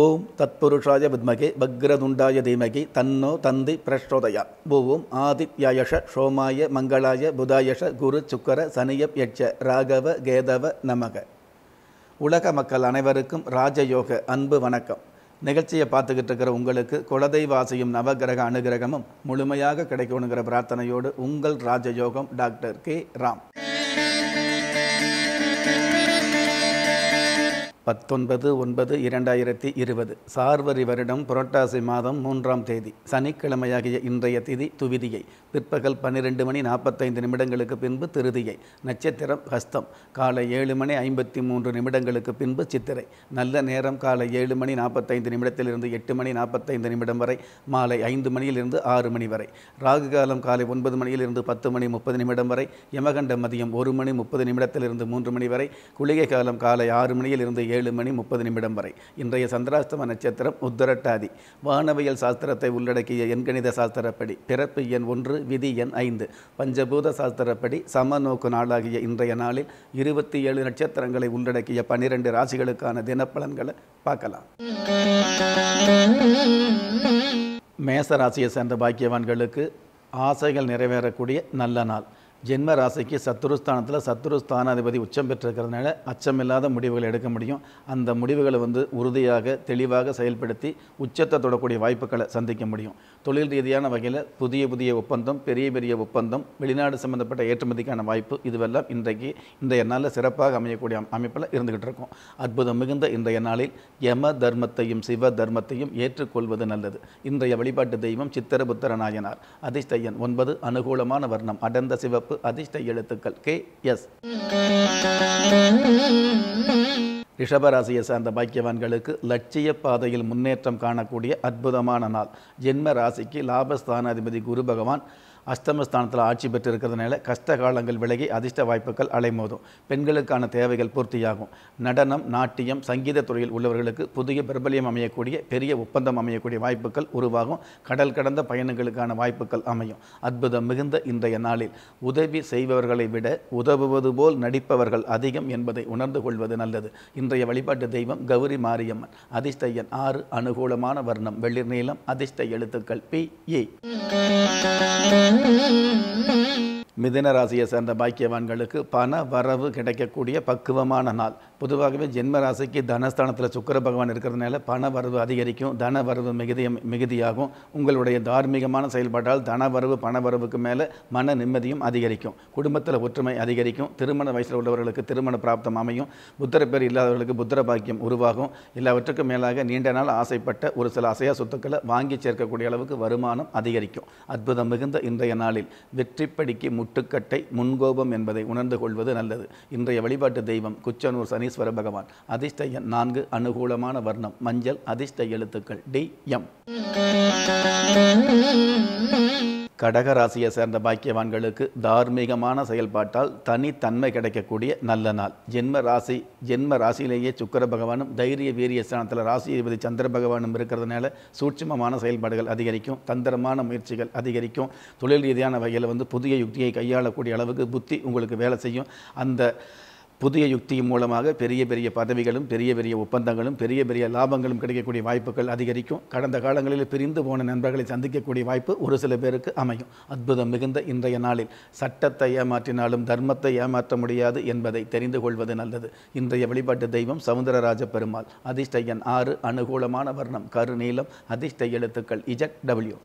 ஓம் தத்புருஷாய வித்மகே பக்ரதுண்டாய தீமகி தன்னோ தந்தி பிரச்சோதயா பூவும் ஆதித்யாயஷ சோமாய மங்களாய புதாயஷ குரு சுக்கர சனியப் யட்ச ராகவ கேதவ நமக உலக மக்கள் அனைவருக்கும் ராஜயோக அன்பு வணக்கம் நிகழ்ச்சியை பார்த்துக்கிட்டு இருக்கிற உங்களுக்கு குலதெய்வாசியும் நவகிரக அனுகிரகமும் முழுமையாக கிடைக்கணுங்கிற பிரார்த்தனையோடு உங்கள் ராஜயோகம் டாக்டர் கே ராம் பத்தொன்பது ஒன்பது இரண்டாயிரத்தி இருபது. சார்வரி வருடம் புரட்டாசி மாதம் மூன்றாம் தேதி. சனிக்கிழமையாகிய இன்றைய திதி துவிதியை. பிற்பகல் பன்னிரெண்டு மணி நாற்பத்தைந்து நிமிடங்களுக்கு பின்பு திருதியை. நட்சத்திரம் ஹஸ்தம். காலை ஏழு மணி ஐம்பத்தி மூன்று நிமிடங்களுக்கு பின்பு சித்திரை. நல்ல நேரம் காலை ஏழு மணி நாற்பத்தைந்து நிமிடத்திலிருந்து எட்டு மணி நாற்பத்தைந்து நிமிடம் வரை. மாலை ஐந்து மணியிலிருந்து ஆறு மணி வரை. ராகு காலம் காலை ஒன்பது மணியிலிருந்து பத்து மணி முப்பது நிமிடம் வரை. யமகண்ட மதியம் ஒரு மணி முப்பது நிமிடத்திலிருந்து மூன்று மணி வரை. குளிகை காலம் காலை ஆறு மணியிலிருந்து ஏழு மணி முப்பது நிமிடம் வரை. இன்றைய சந்திராஷ்டம நட்சத்திரம் உத்தரட்டாதி. வானவியல் சாஸ்திரத்தை உள்ளடக்கிய எண்கணித சாஸ்திரப்படி பிறப்பு எண் ஒன்று விதி எண் ஐந்து. பஞ்சபூத சாஸ்திரப்படி சமநோக்கு நாளாகிய இன்றைய நாளில் இருபத்தி ஏழு நட்சத்திரங்களை உள்ளடக்கிய பன்னிரண்டு ராசிகளுக்கான தினப்பலன்களை பார்க்கலாம். மேச ராசியை சேர்ந்த பாக்கியவான்களுக்கு ஆசைகள் நிறைவேறக்கூடிய நல்ல நாள். ஜென்ம ராசிக்கு சத்துருஸ்தானத்தில் சத்துருஸ்தானாதிபதி உச்சம் பெற்றிருக்கிறதுனால அச்சமில்லாத முடிவுகள் எடுக்க முடியும். அந்த முடிவுகளை வந்து உறுதியாக தெளிவாக செயல்படுத்தி உச்சத்தை தொடக்கூடிய வாய்ப்புகளை சந்திக்க முடியும். தொழில் ரீதியான வகையில் புதிய புதிய ஒப்பந்தம் பெரிய பெரிய ஒப்பந்தம் வெளிநாடு சம்பந்தப்பட்ட ஏற்றுமதிக்கான வாய்ப்பு இதுவெல்லாம் இன்றைக்கு இன்றைய நாளில் சிறப்பாக அமையக்கூடிய அமைப்பில் இருந்துகிட்டு இருக்கும். அற்புதம் மிகுந்த இன்றைய நாளில் யம தர்மத்தையும் சிவ தர்மத்தையும் ஏற்றுக்கொள்வது நல்லது. இன்றைய வழிபாட்டு தெய்வம் சித்திரபுத்திர நாயனார் அதிஷ்டையன் ஒன்பது அனுகூலமான வர்ணம். அடர்ந்த சிவப்பு அதிர்ஷ்ட எழுத்துக்கள். K S. ரிஷபராசியை சார்ந்த பாக்கியவான்களுக்கு லட்சிய பாதையில் முன்னேற்றம் காணக்கூடிய அற்புதமான நாள். ஜென்ம ராசிக்கு லாபஸ்தானாதிபதி குரு பகவான் அஷ்டமஸ்தானத்தில் ஆட்சி பெற்றிருக்கிறதுனால கஷ்ட காலங்கள் விலகி அதிர்ஷ்ட வாய்ப்புகள் அலைமோதும். பெண்களுக்கான தேவைகள் பூர்த்தியாகும். நடனம் நாட்டியம் சங்கீத துறையில் உள்ளவர்களுக்கு புதிய பிரபலியம் அமையக்கூடிய பெரிய ஒப்பந்தம் அமையக்கூடிய வாய்ப்புகள் உருவாகும். கடல் கடந்த பயணங்களுக்கான வாய்ப்புகள் அமையும். அற்புதம் மிகுந்த இன்றைய நாளில் உதவி செய்பவர்களை விட உதவுவது போல் நடிப்பவர்கள் அதிகம் என்பதை உணர்ந்து கொள்வது நல்லது. இன்றைய வழிபாட்டு தெய்வம் கௌரி மாரியம்மன். அதிர்ஷ்ட எண் ஆறு அனுகூலமான வர்ணம் வெளிர் நீளம் அதிர்ஷ்ட எழுத்துக்கள் பி ஏ. Mm-hmm. மிதுன ராசியை சேர்ந்த பாக்கியவான்களுக்கு பண வரவு கிடைக்கக்கூடிய பக்குவமான நாள். பொதுவாகவே ஜென்ம ராசிக்கு தனஸ்தானத்தில் சுக்கர பகவான் இருக்கிறதுனால பண வரவு அதிகரிக்கும் தன வரவு மிகுதி மிகுதியாகும். உங்களுடைய தார்மீகமான செயல்பாட்டால் தன வரவு பண வரவுக்கு மேலே மன நிம்மதியும் அதிகரிக்கும். குடும்பத்தில் ஒற்றுமை அதிகரிக்கும். திருமண வயசில் உள்ளவர்களுக்கு திருமண பிராப்தம் அமையும். புத்திர பேர் இல்லாதவர்களுக்கு புத்திர பாக்கியம் உருவாகும். எல்லாவற்றுக்கும் மேலாக நீண்ட நாள் ஆசைப்பட்ட ஒரு சில அசையா சொத்துக்களை வாங்கி சேர்க்கக்கூடிய அளவுக்கு வருமானம் அதிகரிக்கும். அற்புதம் மிகுந்த இன்றைய நாளில். வெற்றிப்படிக்கு முட்டுக்கட்டை முன்கோபம் என்பதை உணர்ந்து கொள்வது நல்லது. இன்றைய வழிபாட்டு தெய்வம் குச்சனூர் சனீஸ்வர பகவான். அதிர்ஷ்ட எண் நான்கு அனுகூலமான வர்ணம். மஞ்சள் அதிர்ஷ்ட எழுத்துக்கள். T M. கடகராசியை சேர்ந்த பாக்கியவான்களுக்கு தார்மீகமான செயல்பாட்டால் தனித்தன்மை கிடைக்கக்கூடிய நல்ல நாள். ஜென்ம ராசி ஜென்ம ராசியிலேயே சுக்கர பகவானும் தைரிய வீரிய ஸ்தானத்தில் ராசி அதிபதி சந்திர பகவானும் இருக்கிறதுனால சூட்சுமமான செயல்பாடுகள் அதிகரிக்கும் தந்திரமான முயற்சிகள் அதிகரிக்கும். தொழில் ரீதியான வகையில் வந்து புதிய யுக்தியை கையாளக்கூடிய அளவுக்கு புத்தி உங்களுக்கு வேலை செய்யும். அந்த புதிய யுக்தியின் மூலமாக பெரிய பெரிய பதவிகளும் பெரிய பெரிய ஒப்பந்தங்களும் பெரிய பெரிய லாபங்களும் கிடைக்கக்கூடிய வாய்ப்புகள் அதிகரிக்கும். கடந்த காலங்களில் பிரிந்து போன நண்பர்களை சந்திக்கக்கூடிய வாய்ப்பு ஒரு சில பேருக்கு அமையும். அற்புதம் மிகுந்த இன்றைய நாளில் சட்டத்தை ஏமாற்றினாலும் தர்மத்தை ஏமாற்ற முடியாது என்பதை தெரிந்து கொள்வது நல்லது. இன்றைய வழிபாட்டு தெய்வம் சவுந்தரராஜ பெருமாள். அதிர்ஷ்ட எண் ஆறு அனுகூலமான வர்ணம் கருநீலம் அதிர்ஷ்ட எழுத்துக்கள் இஜட் டபிள்யூ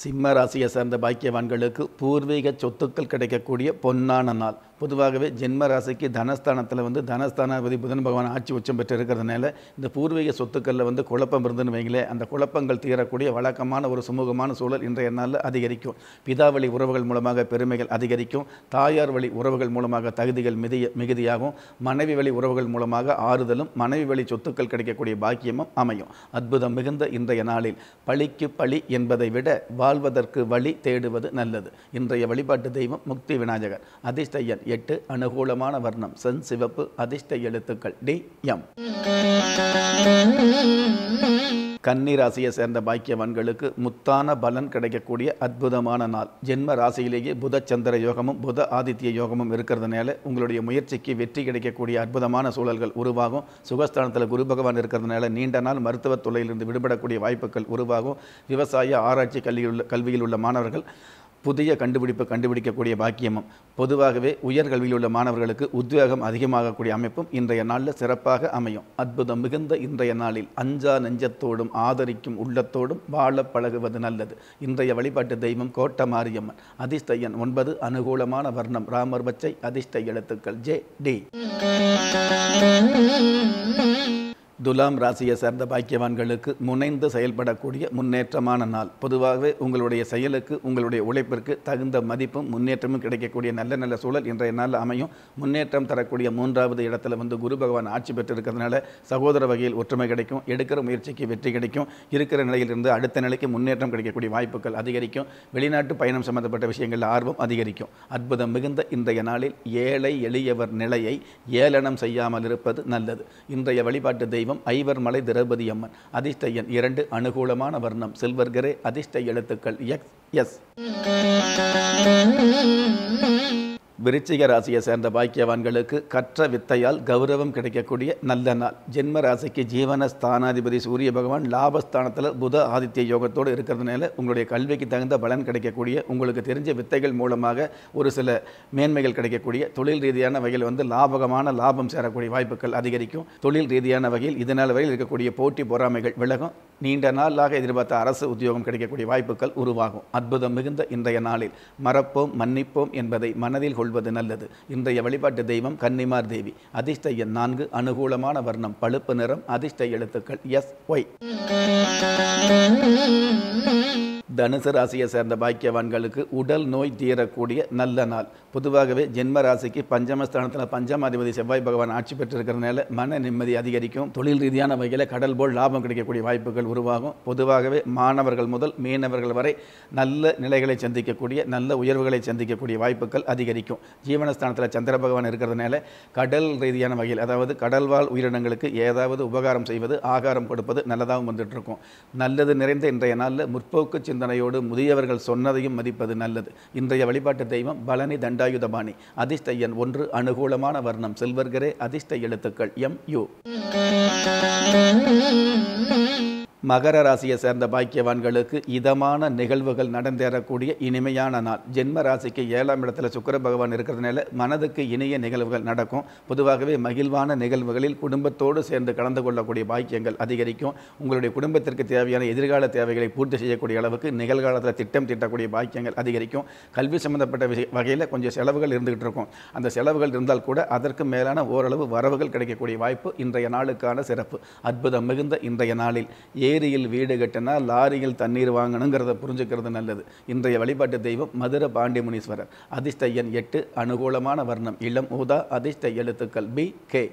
சிம்ம ராசியை சேர்ந்த பாக்கியவான்களுக்கு பூர்வீக சொத்துக்கள் கிடைக்கக்கூடிய பொன்னான நாள். பொதுவாகவே ஜென்ம ராசிக்கு தனஸ்தானத்தில் வந்து தனஸ்தானாதிபதி புதன் பகவான் ஆட்சி உச்சம் பெற்று இருக்கிறதுனால இந்த பூர்வீக சொத்துக்களில் வந்து குழப்பம் இருந்துன்னு வைங்களேன். அந்த குழப்பங்கள் தீரக்கூடிய வழக்கமான ஒரு சுமூகமான சூழல் இன்றைய நாளில் அதிகரிக்கும். பிதாவளி உறவுகள் மூலமாக பெருமைகள் அதிகரிக்கும். தாயார் வழி உறவுகள் மூலமாக தகுதிகள் மிதிய மிகுதியாகும். மனைவி வழி உறவுகள் மூலமாக ஆறுதலும் மனைவி வழி சொத்துக்கள் கிடைக்கக்கூடிய பாக்கியமும் அமையும். அற்புதம் மிகுந்த இன்றைய நாளில் பழிக்கு பழி என்பதை விட வாழ்வதற்கு வழி தேடுவது நல்லது. இன்றைய வழிபாட்டு தெய்வம் முக்தி விநாயகர். அதிர்ஷ்ட எட்டு அனுகூலமான வர்ணம். சென் சிவப்பு அதிர்ஷ்ட எழுத்துக்கள். T M. கன்னி ராசியை சேர்ந்த பாக்கியவான்களுக்கு முத்தான பலன் கிடைக்கக்கூடிய அற்புதமான நாள். ஜென்ம ராசியிலேயே புத சந்திர யோகமும் புத ஆதித்ய யோகமும் இருக்கிறதுனால உங்களுடைய முயற்சிக்கு வெற்றி கிடைக்கக்கூடிய அற்புதமான சூழல்கள் உருவாகும். சுகஸ்தானத்தில் குரு பகவான் இருக்கிறதுனால நீண்ட நாள் மருத்துவத் துறையிலிருந்து விடுபடக்கூடிய வாய்ப்புகள் உருவாகும். விவசாய ஆராய்ச்சி கல்வியில் உள்ள கல்வியில் உள்ள மாணவர்கள் புதிய கண்டுபிடிப்பு கண்டுபிடிக்கக்கூடிய பாக்கியமும் பொதுவாகவே உயர்கல்வியில் உள்ள மாணவர்களுக்கு உத்வேகம் அதிகமாகக்கூடிய அமைப்பும் இன்றைய நாளில் சிறப்பாக அமையும். அற்புதம் மிகுந்த இன்றைய நாளில் அஞ்சா நெஞ்சத்தோடும் ஆதரிக்கும் உள்ளத்தோடும் வாழ பழகுவது நல்லது. இன்றைய வழிபாட்டு தெய்வம் கோட்ட மாரியம்மன் அதிர்ஷ்ட ஒன்பது அனுகூலமான வர்ணம். ராமர் பச்சை அதிர்ஷ்ட எழுத்துக்கள் ஜே டி. துலாம் ராசியை சேர்ந்த பாக்கியவான்களுக்கு முனைந்து செயல்படக்கூடிய முன்னேற்றமான நாள். பொதுவாகவே உங்களுடைய செயலுக்கு உங்களுடைய உழைப்பிற்கு தகுந்த மதிப்பும் முன்னேற்றமும் கிடைக்கக்கூடிய நல்ல நல்ல சூழல் இன்றைய நாள் அமையும். முன்னேற்றம் தரக்கூடிய மூன்றாவது இடத்துல வந்து குரு பகவான் ஆட்சி பெற்றிருக்கிறதுனால சகோதர வகையில் ஒற்றுமை கிடைக்கும் எடுக்கிற முயற்சிக்கு வெற்றி கிடைக்கும். இருக்கிற நிலையிலிருந்து அடுத்த நிலைக்கு முன்னேற்றம் கிடைக்கக்கூடிய வாய்ப்புகள் அதிகரிக்கும். வெளிநாட்டு பயணம் சம்பந்தப்பட்ட விஷயங்களில் ஆர்வம் அதிகரிக்கும். அற்புதம் மிகுந்த இன்றைய நாளில் ஏழை எளியவர் நிலையை ஏளனம் செய்யாமல் இருப்பது நல்லது. இன்றைய வழிபாட்டு தெய்வம் ஐவர் மலை திரௌபதி அம்மன். அதிர்ஷ்ட எண் இரண்டு அனுகூலமான வர்ணம். சில்வர்கரே அதிர்ஷ்ட எழுத்துக்கள். X S. விருச்சிக ராசியை சேர்ந்த பாக்கியவான்களுக்கு கற்ற வித்தையால் கௌரவம் கிடைக்கக்கூடிய நல்ல நாள். ஜென்ம ராசிக்கு ஜீவன ஸ்தானாதிபதி சூரிய பகவான் லாபஸ்தானத்தில் புத ஆதித்ய யோகத்தோடு இருக்கிறதுனால உங்களுடைய கல்விக்கு தகுந்த பலன் கிடைக்கக்கூடிய உங்களுக்கு தெரிஞ்ச வித்தைகள் மூலமாக ஒரு சில மேன்மைகள் கிடைக்கக்கூடிய தொழில் ரீதியான வகையில் வந்து லாபகமான லாபம் சேரக்கூடிய வாய்ப்புகள் அதிகரிக்கும். தொழில் ரீதியான வகையில் இதனால் வரையில் இருக்கக்கூடிய போட்டி பொறாமைகள் விலகும். நீண்ட நாளாக எதிர்பார்த்த அரசு உத்தியோகம் கிடைக்கக்கூடிய வாய்ப்புகள் உருவாகும். அற்புதம் மிகுந்த இன்றைய நாளில். மறப்போம் மன்னிப்போம் என்பதை மனதில் கொள்வது நல்லது. இன்றைய வழிபாட்டு தெய்வம் கன்னிமார் தேவி. அதிர்ஷ்ட எண் நான்கு அனுகூலமான வர்ணம் பழுப்பு நிறம் அதிர்ஷ்ட எழுத்துக்கள் எஸ் ஒய் தனுசு ராசியை சேர்ந்த பாக்கியவான்களுக்கு உடல் நோய் தீரக்கூடிய நல்ல நாள். பொதுவாகவே ஜென்ம ராசிக்கு பஞ்சமஸ்தானத்தில் பஞ்சமாதிபதி செவ்வாய் பகவான் ஆட்சி பெற்றிருக்கிறதுனால மன நிம்மதி அதிகரிக்கும். தொழில் ரீதியான வகையில் கடல் போல் லாபம் கிடைக்கக்கூடிய வாய்ப்புகள் உருவாகும். பொதுவாகவே மாணவர்கள் முதல் மீனவர்கள் வரை நல்ல நிலைகளை சந்திக்கக்கூடிய நல்ல உயர்வுகளை சந்திக்கக்கூடிய வாய்ப்புகள் அதிகரிக்கும். ஜீவனஸ்தானத்தில் சந்திர பகவான் இருக்கிறதுனால கடல் ரீதியான வகையில் அதாவது கடல்வாழ் உயிரினங்களுக்கு ஏதாவது உபகாரம் செய்வது ஆகாரம் கொடுப்பது நல்லதாகவும் வந்துட்டு இருக்கும் நல்லது நிறைந்த இன்றைய நாளில் முற்போக்கு சிந்தனையோடு முதியவர்கள் சொன்னதையும் மதிப்பது நல்லது. இன்றைய வழிபாட்டு தெய்வம் பலனி தண்டாயுதபாணி. அதிர்ஷ்ட எண் ஒன்று அனுகூலமான வர்ணம். செல்வர்கரே அதிர்ஷ்ட எழுத்துக்கள் எம் யு. மகர ராசியை சேர்ந்த பாக்கியவான்களுக்கு இதமான நிகழ்வுகள் நடந்தேறக்கூடிய இனிமையான நாள். ஜென்ம ராசிக்கு ஏழாம் இடத்துல சுக்கர பகவான் இருக்கிறதுனால மனதுக்கு இனிய நிகழ்வுகள் நடக்கும். பொதுவாகவே மகிழ்வான நிகழ்வுகளில் குடும்பத்தோடு சேர்ந்து கலந்து கொள்ளக்கூடிய பாக்கியங்கள் அதிகரிக்கும். உங்களுடைய குடும்பத்திற்கு தேவையான எதிர்கால தேவைகளை பூர்த்தி செய்யக்கூடிய அளவுக்கு நிகழ்காலத்தில் திட்டம் தீட்டக்கூடிய பாக்கியங்கள் அதிகரிக்கும். கல்வி சம்பந்தப்பட்ட விஷய வகையில் கொஞ்சம் செலவுகள் இருந்துகிட்டு இருக்கும். அந்த செலவுகள் இருந்தால் கூட அதற்கு மேலான ஓரளவு வரவுகள் கிடைக்கக்கூடிய வாய்ப்பு இன்றைய நாளுக்கான சிறப்பு. அற்புதம் மிகுந்த இன்றைய நாளில். ஏரியில் வீடு கட்டினா லாரியில் தண்ணீர் வாங்கணுங்கிறத புரிஞ்சுக்கிறது நல்லது. இன்றைய வழிபாட்டு தெய்வம் மதுர பாண்டிமுனீஸ்வரர். அதிர்ஷ்ட எண் எட்டு அனுகூலமான வர்ணம். இளம் ஊதா அதிர்ஷ்ட எழுத்துக்கள் பி கே.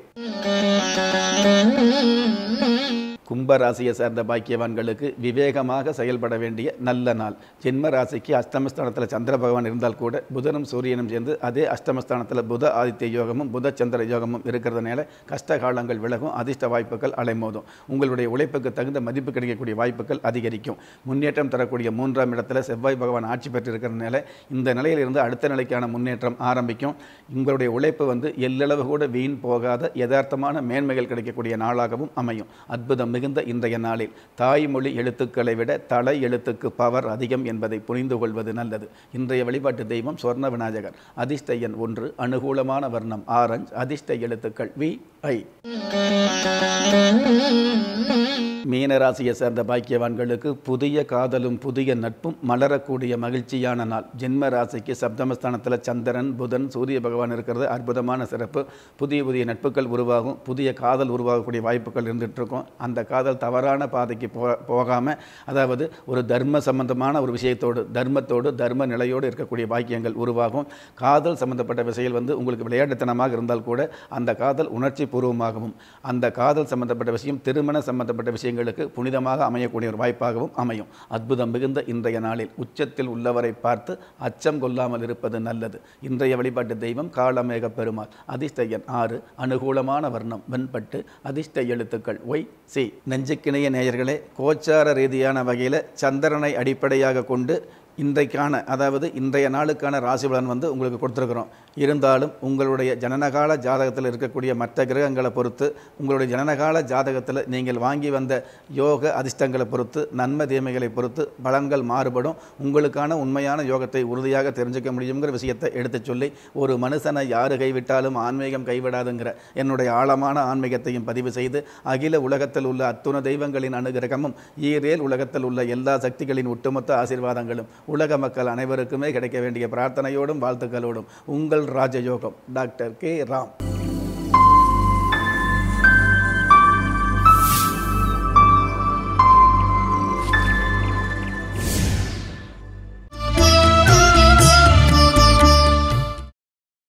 கும்ப ராசியை சேர்ந்த பாக்கியவான்களுக்கு விவேகமாக செயல்பட வேண்டிய நல்ல நாள். ஜென்ம ராசிக்கு அஷ்டமஸ்தானத்தில் சந்திர பகவான் இருந்தால் கூட புதனும் சூரியனும் சேர்ந்து அதே அஷ்டமஸ்தானத்தில் புத ஆதித்ய யோகமும் புத சந்திர யோகமும் இருக்கிறதுனால கஷ்ட காலங்கள் விலகும் அதிர்ஷ்ட வாய்ப்புகள் அலைமோதும். உங்களுடைய உழைப்புக்கு தகுந்த மதிப்பு கிடைக்கக்கூடிய வாய்ப்புகள் அதிகரிக்கும். முன்னேற்றம் தரக்கூடிய மூன்றாம் இடத்துல செவ்வாய் பகவான் ஆட்சி பெற்றிருக்கிறதுனால இந்த நிலையிலிருந்து அடுத்த நிலைக்கான முன்னேற்றம் ஆரம்பிக்கும். உங்களுடைய உழைப்பு வந்து எல்லளவு கூட வீண் போகாத யதார்த்தமான மேன்மைகள் கிடைக்கக்கூடிய நாளாகவும் அமையும். அற்புதம் மிகுந்த இன்றைய நாளில் தாய்மொழி எழுத்துக்களை விட தலை எழுத்துக்கு பவர் அதிகம் என்பதை புரிந்து கொள்வது நல்லது. இன்றைய வழிபாட்டு தெய்வம் சொர்ண விநாயகர். அதிர்ஷ்டையன் ஒன்று அனுகூலமான வர்ணம். ஆரஞ்ச் அதிர்ஷ்ட எழுத்துக்கள் வி ஐ. மீனராசியை சேர்ந்த பாக்கியவான்களுக்கு புதிய காதலும் புதிய நட்பும் மலரக்கூடிய மகிழ்ச்சியான நாள். ஜென்ம ராசிக்கு சப்தமஸ்தானத்தில் சந்திரன் புதன் சூரிய பகவான் இருக்கிறது. அற்புதமான சிறப்பு. புதிய புதிய நட்புகள் உருவாகும். புதிய காதல் உருவாகக்கூடிய வாய்ப்புகள் இருந்துகிட்ருக்கும் அந்த காதல் தவறான பாதைக்கு போ போகாமல் அதாவது ஒரு தர்ம சம்பந்தமான ஒரு விஷயத்தோடு தர்மத்தோடு தர்ம நிலையோடு இருக்கக்கூடிய பாக்கியங்கள் உருவாகும். காதல் சம்பந்தப்பட்ட விஷயம் வந்து உங்களுக்கு விளையாட்டுத்தனமாக இருந்தால் கூட அந்த காதல் உணர்ச்சி பூர்வமாகவும் அந்த காதல் சம்பந்தப்பட்ட விஷயம் திருமண சம்பந்தப்பட்ட விஷயங்களுக்கு புனிதமாக அமையக்கூடிய ஒரு வாய்ப்பாகவும் அமையும். அற்புதம் மிகுந்த இன்றைய நாளில் உச்சத்தில் உள்ளவரை பார்த்து அச்சம் கொள்ளாமல் இருப்பது நல்லது. இன்றைய வழிபாட்டு தெய்வம் காளமேக பெருமாள். அதிர்ஷ்ட எண் ஆறு அனுகூலமான வர்ணம் வெண்பட்டு அதிர்ஷ்ட எழுத்துக்கள் ஒய் சி நெஞ்சுக்கிணைய நேயர்களே கோச்சார ரீதியான வகையில் சந்திரனை அடிப்படையாக கொண்டு இன்றைக்கான அதாவது இன்றைய நாளுக்கான ராசி பலன் வந்து உங்களுக்கு கொடுத்துருக்குறோம். இருந்தாலும் உங்களுடைய ஜனனகால ஜாதகத்தில் இருக்கக்கூடிய மற்ற கிரகங்களை பொறுத்து உங்களுடைய ஜனனகால ஜாதகத்தில் நீங்கள் வாங்கி வந்த யோக அதிர்ஷ்டங்களை பொறுத்து நன்மை தீமைகளை பொறுத்து பலன்கள் மாறுபடும். உங்களுக்கான உண்மையான யோகத்தை உறுதியாக தெரிஞ்சுக்க முடியுங்கிற விஷயத்தை எடுத்துச் சொல்லி ஒரு மனுஷனை யார் கைவிட்டாலும் ஆன்மீகம் கைவிடாதுங்கிற என்னுடைய ஆழமான ஆன்மீகத்தையும் பதிவு செய்து அகில உலகத்தில் உள்ள அத்துண தெய்வங்களின் அனுகிரகமும் ஈரேல் உலகத்தில் உள்ள எல்லா சக்திகளின் ஒட்டுமொத்த ஆசீர்வாதங்களும் உலக மக்கள் அனைவருக்குமே கிடைக்க வேண்டிய பிரார்த்தனையோடும் வாழ்த்துக்களோடும் உங்கள் ராஜயோகம். Doctor K. ராம்.